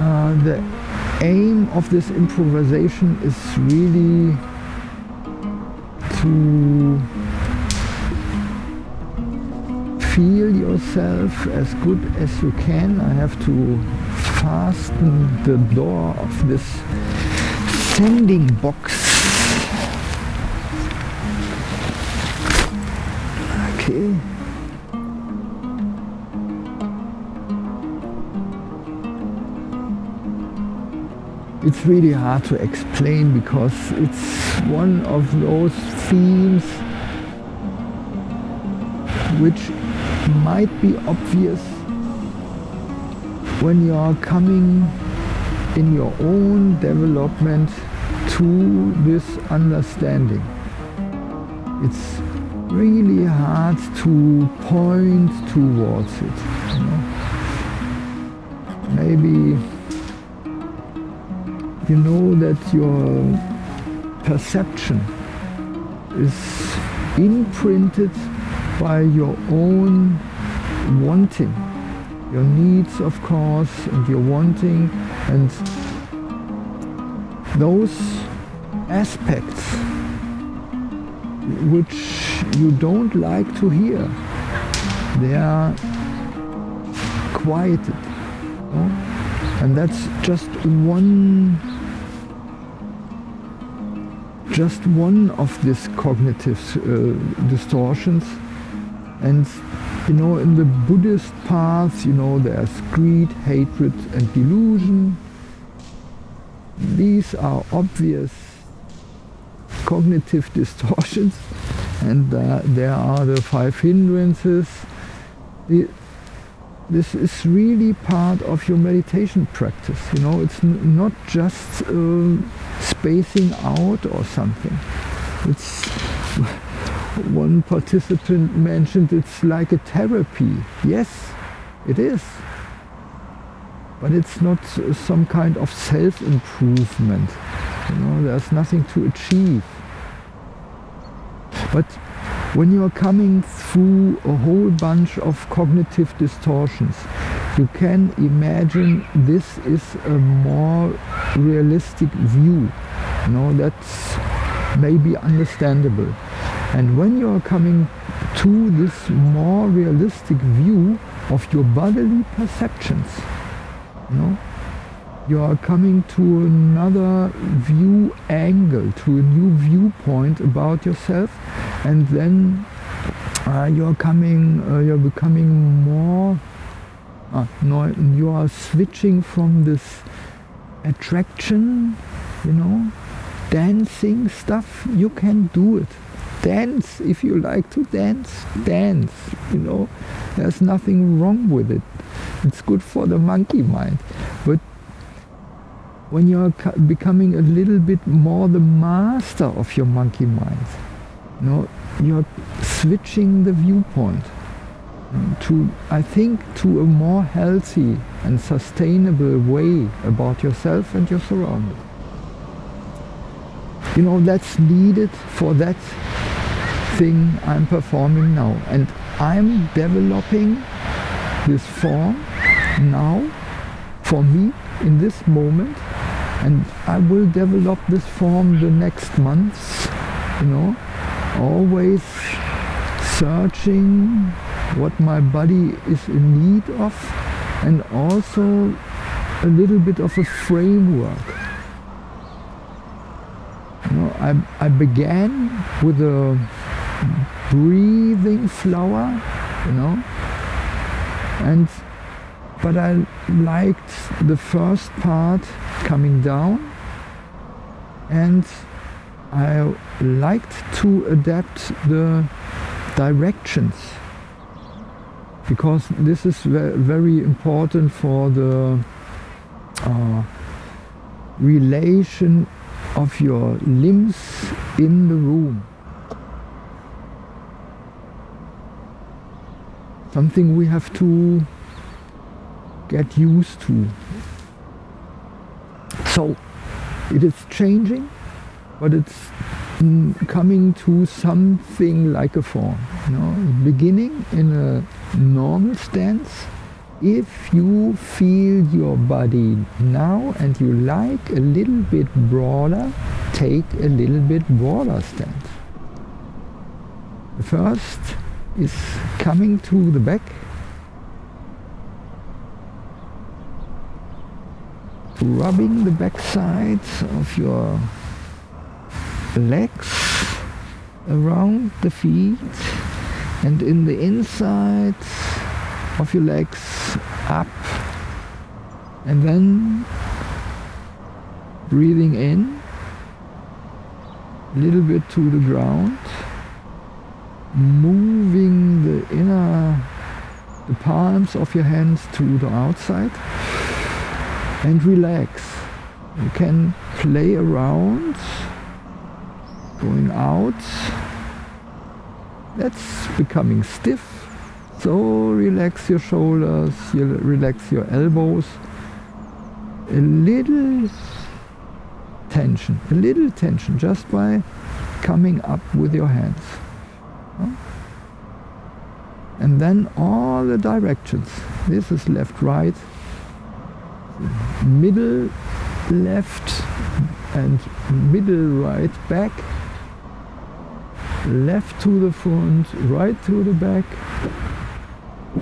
uh, the aim of this improvisation is really to feel yourself as good as you can. I have to fasten the door of this sending box. Okay. It's really hard to explain because it's one of those themes which might be obvious when you are coming in your own development to this understanding. It's really hard to point towards it. You know? Maybe you know that your perception is imprinted by your own wanting, your needs, of course, and your wanting, and those aspects which you don't like to hear, they are quieted. You know? And that's just one just one of these cognitive uh, distortions. And you know, in the Buddhist path, you know, there's greed, hatred, and delusion. These are obvious cognitive distortions, and uh, there are the five hindrances. The, this is really part of your meditation practice. You know, it's not just uh, spacing out or something. It's one participant mentioned it's like a therapy. Yes, it is. But it's not some kind of self-improvement. You know, there's nothing to achieve. But when you're coming through a whole bunch of cognitive distortions, you can imagine this is a more realistic view. Know, that's maybe understandable. And when you're coming to this more realistic view of your bodily perceptions, know, you are coming to another view angle, to a new viewpoint about yourself, and then uh, you're coming, uh, you're becoming more, uh, you are switching from this attraction, you know, dancing stuff. You can do it. Dance if you like to dance. Dance. You know, there's nothing wrong with it. It's good for the monkey mind, but when you're becoming a little bit more the master of your monkey mind, you know, you're switching the viewpoint to, I think, to a more healthy and sustainable way about yourself and your surroundings. You know, that's needed for that thing I'm performing now. And I'm developing this form now for me in this moment and I will develop this form the next months you know always searching what my body is in need of and also a little bit of a framework. You know I, I began with a breathing flower you know and but I liked the first part coming down and I liked to adapt the directions because this is very important for the uh, relation of your limbs in the room. Something we have to get used to. So it is changing, but it's coming to something like a form. You know, beginning in a normal stance, if you feel your body now and you like a little bit broader, take a little bit broader stance. The first is coming to the back, rubbing the back sides of your legs around the feet and in the insides of your legs up. And then breathing in a little bit to the ground. Moving the inner the palms of your hands to the outside. And relax. You can play around going out that's becoming stiff. So relax your shoulders you relax your elbows. A little tension a little tension just by coming up with your hands. And then all the directions. This is left right middle left and middle right back left to the front right to the back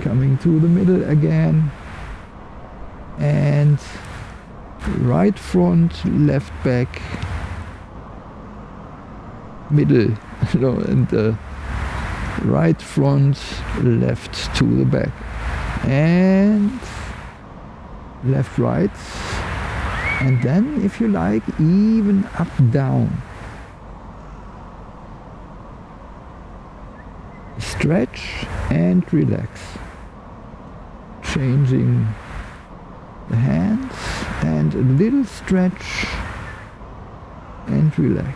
coming to the middle again and right front left back middle no, and uh, right front left to the back and left right and then if you like even up down stretch and relax. Changing the hands and a little stretch and relax.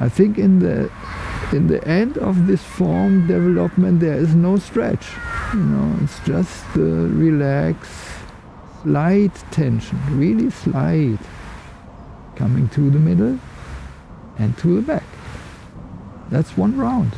I think in the in the end of this form development there is no stretch. You know it's just relax slight tension really slight. Coming to the middle and to the back that's one round.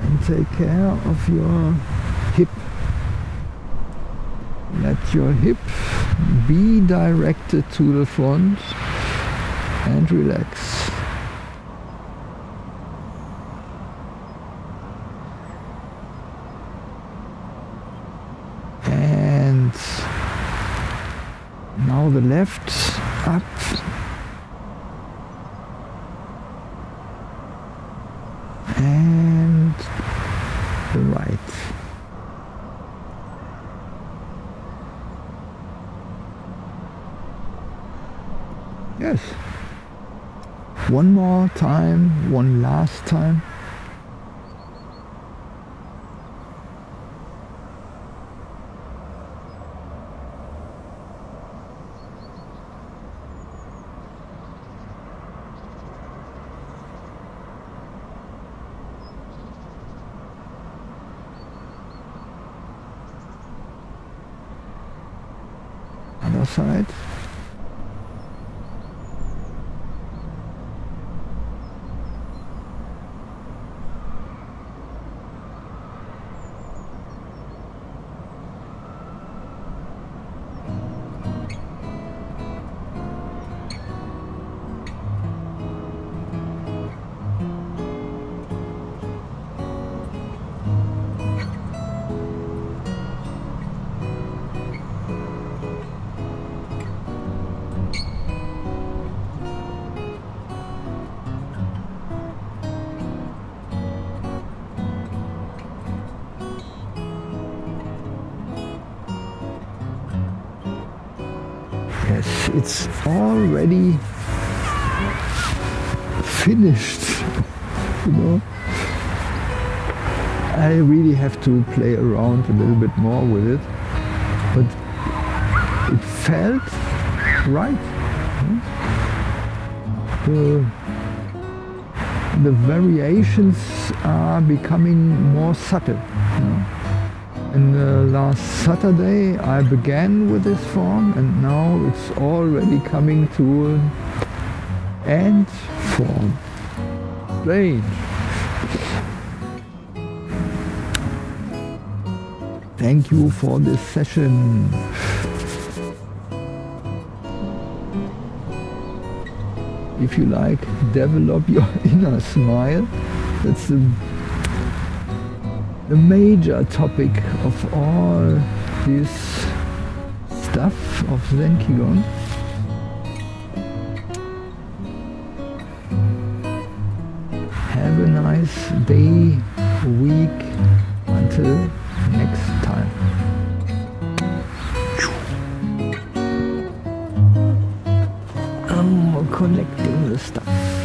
And take care of your hip. Let your hip be directed to the front and relax. And now the left up and the right. Yes. One more time, one last time. Other side. It's already finished. you know, I really have to play around a little bit more with it, but it felt right. The, the variations are becoming more subtle. And uh, last Saturday I began with this form and now it's already coming to an end form. Strange. Thank you for this session. If you like, develop your inner smile. That's the, the major topic of all this stuff of Sen Qigong. Have a nice day, week, until next time. I'm collecting the stuff.